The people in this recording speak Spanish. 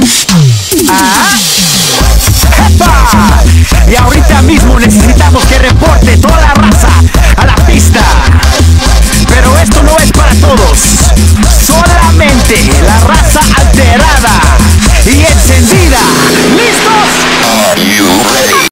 bien? Y ahorita mismo necesitamos que reporte toda la raza a la pista. Pero esto no es para todos. Solamente la raza alterada y encendida.